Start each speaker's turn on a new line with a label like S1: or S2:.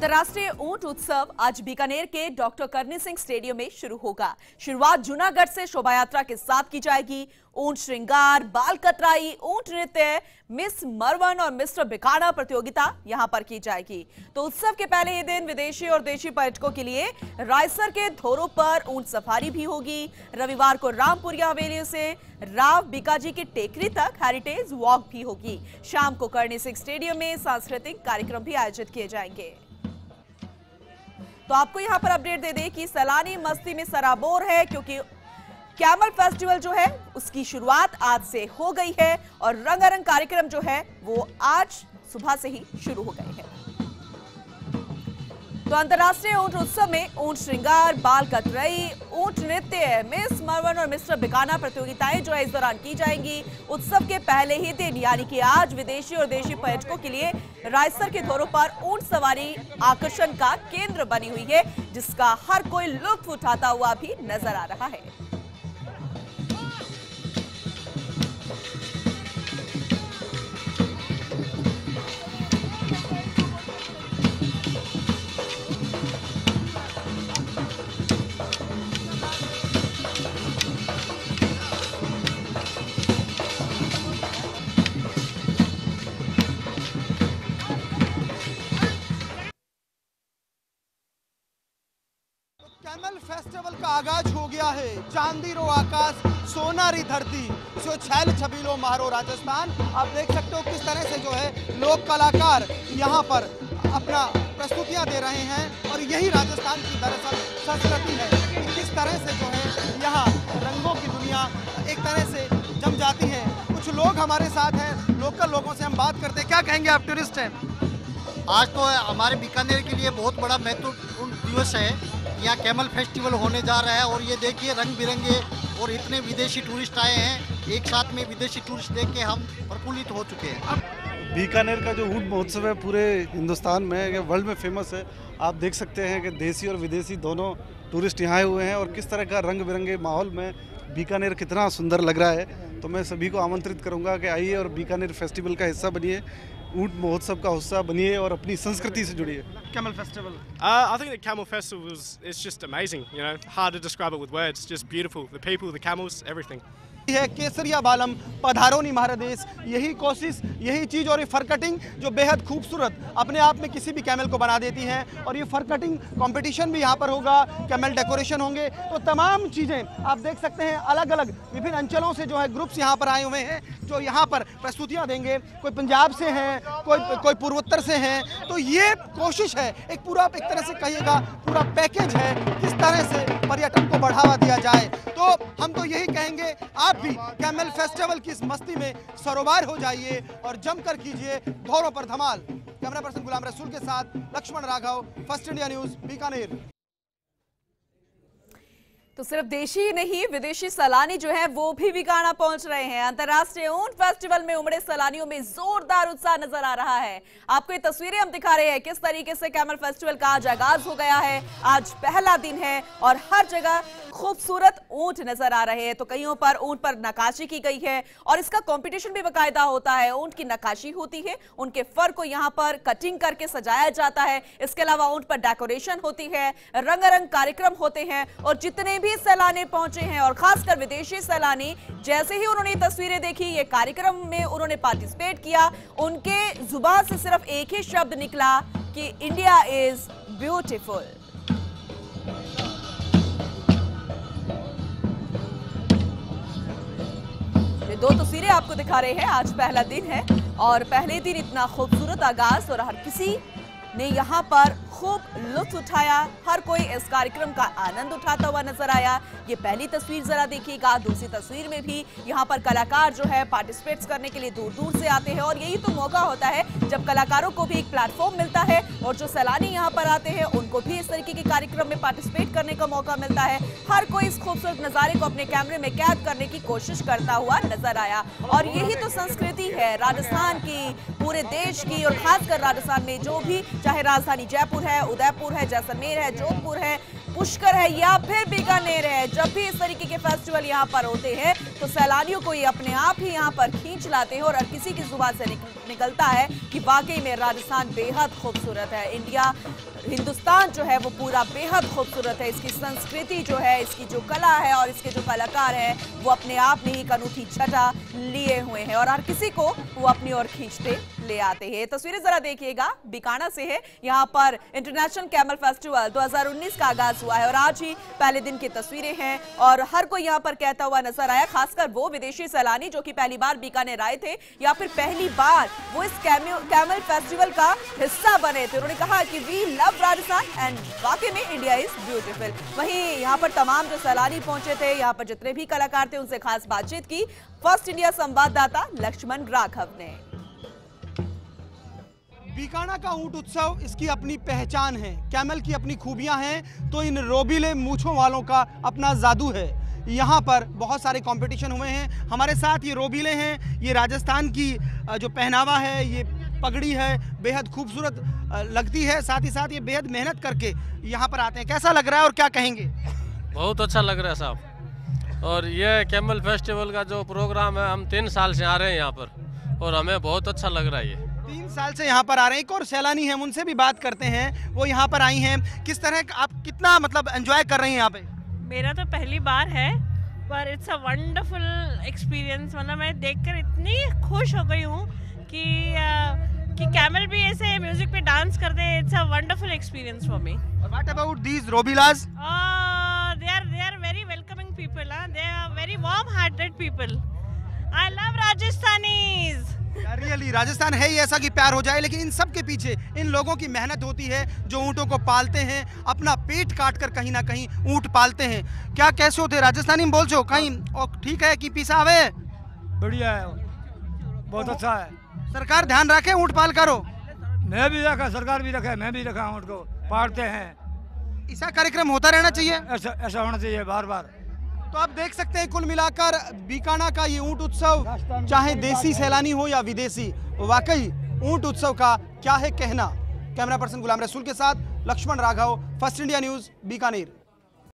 S1: अंतर्राष्ट्रीय ऊँट उत्सव आज बीकानेर के डॉक्टर करनी सिंह स्टेडियम में शुरू होगा। शुरुआत जूनागढ़ से शोभा यात्रा के साथ की जाएगी। ऊँट श्रृंगार, बाल कतराई, ऊँट नृत्य, मिस मरवन और मिस्टर बिकाना प्रतियोगिता यहाँ पर की जाएगी। तो उत्सव के पहले ही दिन विदेशी और देशी पर्यटकों के लिए रायसर के धोरों पर ऊँट सफारी भी होगी। रविवार को रामपुरिया हवेली से राव बीकाजी की टेकरी तक हेरिटेज वॉक भी होगी। शाम को करणी सिंह स्टेडियम में सांस्कृतिक कार्यक्रम भी आयोजित किए जाएँगे। तो आपको यहाँ पर अपडेट दे दें कि सलानी मस्ती में सराबोर है, क्योंकि कैमल फेस्टिवल जो है, उसकी शुरुआत आज से हो गई है और रंगारंग कार्यक्रम जो है, वो आज सुबह से ही शुरू हो गए हैं। तो अंतर्राष्ट्रीय ऊँट उत्सव में ऊँट श्रृंगार, बाल कतरई, ऊँट नृत्य मिस मरवन और मिस्टर बिकाना प्रतियोगिताएँ जो है इस दौरान की जाएँगी। उत्सव के पहले ही दिन, यानी कि आज, विदेशी और देशी पर्यटकों के लिए रायसर के दौरों पर ऊँट सवारी आकर्षण का केंद्र बनी हुई है, जिसका हर कोई लुत्फ उठाता हुआ भी नज़र आ रहा है।
S2: आगाज़ हो गया है। चांदी रो आकाश सोनारी धरती जो छैल छबीलो मारो राजस्थान। आप देख सकते हो किस तरह से जो है लोक कलाकार यहाँ पर अपना प्रस्तुतियाँ दे रहे हैं और यही राजस्थान की दरअसल संस्कृति है कि किस तरह से जो है यहाँ रंगों की दुनिया एक तरह से जम जाती है। कुछ लोग हमारे साथ हैं, लोकल लोगों से हम बात करते हैं। क्या कहेंगे आप टूरिस्ट हैं?
S3: आज तो हमारे बीकानेर के लिए बहुत बड़ा महत्वपूर्ण दिवस है। यहाँ कैमल फेस्टिवल होने जा रहा है और ये देखिए रंग बिरंगे और इतने विदेशी टूरिस्ट आए हैं। एक साथ में विदेशी टूरिस्ट देख के हम प्रफुल्लित हो चुके हैं।
S4: बीकानेर का जो ऊँट महोत्सव है पूरे हिंदुस्तान में वर्ल्ड में फ़ेमस है। आप देख सकते हैं कि देसी और विदेशी दोनों टूरिस्ट यहाँ आए हुए हैं और किस तरह का रंग बिरंगे माहौल में बीकानेर कितना सुंदर लग रहा है। तो मैं सभी को आमंत्रित करूँगा कि आइए और बीकानेर फेस्टिवल का हिस्सा बनिए ऊँट महोत्सव का हिस्सा बनिए और अपनी संस्कृति से जुड़िए।
S2: Camel festival
S5: Uh, I think the camel festival is it's just amazing. You know, hard to describe it with words. Just beautiful. The people, the camels, everything.
S2: है केसरिया बालम पधारोनी महारादेश यही कोशिश यही चीज़ और ये फर कटिंग जो बेहद खूबसूरत अपने आप में किसी भी कैमल को बना देती है और ये फर कटिंग कंपटीशन भी यहाँ पर होगा कैमल डेकोरेशन होंगे तो तमाम चीज़ें आप देख सकते हैं अलग अलग विभिन्न अंचलों से जो है ग्रुप्स यहाँ पर आए हुए हैं जो यहाँ पर प्रस्तुतियाँ देंगे कोई पंजाब से हैं कोई कोई पूर्वोत्तर से हैं तो ये कोशिश है। एक पूरा एक तरह से कहिएगा, पूरा पैकेज है, किस तरह से पर्यटन को बढ़ावा दिया जाए। तो हम तो यही कहेंगे, आप भी कैमल फेस्टिवल की इस मस्ती में सरोबार हो जाइए और जमकर कीजिए धौरों पर धमाल। कैमरा पर्सन गुलाम रसूल के साथ Lakshman Raghav, First India News, Bikaner.
S1: तो सिर्फ़ देशी ही नहीं, विदेशी सैलानी जो है, वो भी बिकाना पहुँच रहे हैं। अंतर्राष्ट्रीय ऊँट फेस्टिवल में उमड़े सैलानियों में जोरदार उत्साह नज़र आ रहा है। आपको ये तस्वीरें हम दिखा रहे हैं, किस तरीके से कैमल फेस्टिवल का आज आगाज़ हो गया है। आज पहला दिन है और हर जगह खूबसूरत ऊँट नज़र आ रहे हैं। तो कईयों पर ऊँट पर नकाशी की गई है और इसका कंपटीशन भी बाकायदा होता है। ऊँट की नकाशी होती है, उनके फर को यहाँ पर कटिंग करके सजाया जाता है। इसके अलावा ऊँट पर डेकोरेशन होती है, रंगारंग कार्यक्रम होते हैं और जितने भी सैलानी पहुँचे हैं और खासकर विदेशी सैलानी, जैसे ही उन्होंने तस्वीरें देखी, ये कार्यक्रम में उन्होंने पार्टिसिपेट किया, उनके ज़ुबान से सिर्फ़ एक ही शब्द निकला कि इंडिया इज़ ब्यूटिफुल दो तस्वीरें आपको दिखा रहे हैं, आज पहला दिन है और पहले दिन इतना खूबसूरत आगाज़ और हर किसी ने यहाँ पर खूब लुत्फ उठाया। हर कोई इस कार्यक्रम का आनंद उठाता हुआ नज़र आया। ये पहली तस्वीर जरा देखिएगा, दूसरी तस्वीर में भी यहाँ पर कलाकार जो है पार्टिसिपेट्स करने के लिए दूर दूर से आते हैं और यही तो मौका होता है जब कलाकारों को भी एक प्लेटफॉर्म मिलता है और जो सैलानी यहाँ पर आते हैं, उनको भी इस तरीके के कार्यक्रम में पार्टिसिपेट करने का मौका मिलता है। हर कोई इस खूबसूरत नजारे को अपने कैमरे में कैद करने की कोशिश करता हुआ नज़र आया। और यही तो संस्कृति है, राजस्थान की, पूरे देश की और खासकर राजस्थान में जो भी, चाहे राजधानी जयपुर है है उदयपुर है जैसलमेर है जोधपुर है पुष्कर है या फिर बीकानेर है। जब भी इस तरीके के फेस्टिवल यहाँ पर होते हैं तो सैलानियों को ये अपने आप ही यहाँ पर खींच लाते हैं और किसी की ज़ुबान से निक, निकलता है कि वाकई में राजस्थान बेहद खूबसूरत है। इंडिया हिंदुस्तान जो है वो पूरा बेहद खूबसूरत है। इसकी संस्कृति जो है इसकी जो कला है और इसके जो कलाकार हैं वो अपने आप में ही एक अनूठी छटा लिए हुए हैं और हर किसी को वो अपनी ओर खींचते ले आते हैं। तस्वीरें जरा देखिएगा। बीकाना से है। यहाँ पर इंटरनेशनल कैमल फेस्टिवल 2019 का आगाज़ हुआ है और आज ही पहले दिन की तस्वीरें हैं और हर कोई यहाँ पर कहता हुआ नज़र आया, खासकर वो विदेशी सैलानी जो कि पहली बार बीकानेर आए थे या फिर पहली बार वो इस कैमल फेस्टिवल का हिस्सा बने थे। उन्होंने कहा कि वी लव राजस्थान एंड वाकई में इंडिया इज़ ब्यूटीफुल वहीं यहाँ पर तमाम जो सैलानी पहुँचे थे, यहाँ पर जितने भी कलाकार थे, उनसे खास बातचीत की। फ़र्स्ट इंडिया संवाददाता लक्ष्मण राघव ने।
S2: बीकाना का ऊँट उत्सव इसकी अपनी पहचान है। कैमल की अपनी खूबियाँ हैं तो इन रोबीले मूछों वालों का अपना जादू है। यहाँ पर बहुत सारे कंपटीशन हुए हैं। हमारे साथ ये रोबीले हैं, ये राजस्थान की जो पहनावा है, ये पगड़ी है, बेहद खूबसूरत लगती है। साथ ही साथ ये बेहद मेहनत करके यहाँ पर आते हैं। कैसा लग रहा है और क्या कहेंगे?
S6: बहुत अच्छा लग रहा है साहब। और ये कैमल फेस्टिवल का जो प्रोग्राम है, हम तीन साल से आ रहे हैं यहाँ पर। और हमें बहुत अच्छा लग रहा है ये।
S2: तीन साल से यहाँ पर आ रहे हैं। एक और सैलानी हैं उनसे भी बात करते हैं। वो यहाँ पर आई हैं। किस तरह का- आप कितना मतलब एंजॉय कर रही हैं यहाँ पे?
S7: मेरा तो पहली बार है पर इट्स अ वंडरफुल एक्सपीरियंस मतलब मैं देखकर इतनी खुश हो गई हूँ कि कि कैमल भी ऐसे म्यूज़िक पे डांस करते हैं it's a wonderful experience for me
S2: और what about these रोबीलाज
S7: they are they are very welcoming people they are very warm hearted people I love Rajasthanis
S2: really Rajasthan है ही ऐसा कि प्यार हो जाए लेकिन इन सब के पीछे इन लोगों की मेहनत होती है जो ऊँटों को पालते हैं अपना पेट काट कर कहीं ना कहीं ऊँट पालते हैं। क्या कैसे होते राजस्थानी में बोल छो कहीं और ठीक है कि पीसा आवे
S8: बढ़िया है बहुत अच्छा है।
S2: सरकार ध्यान रखे ऊँट पाल करो।
S8: मैं भी रखा सरकार भी रखा मैं भी रखा हूँ उनको पाड़ते हैं।
S2: ऐसा कार्यक्रम होता रहना चाहिए।
S8: ऐसा ऐसा होना चाहिए बार बार
S2: तो आप देख सकते हैं कुल मिलाकर बीकाना का ये ऊँट उत्सव, चाहे देसी सैलानी हो या विदेशी, वाकई ऊँट उत्सव का क्या है कहना? कैमरा पर्सन गुलाम रसूल के साथ Lakshman Raghav, First India News, Bikaner.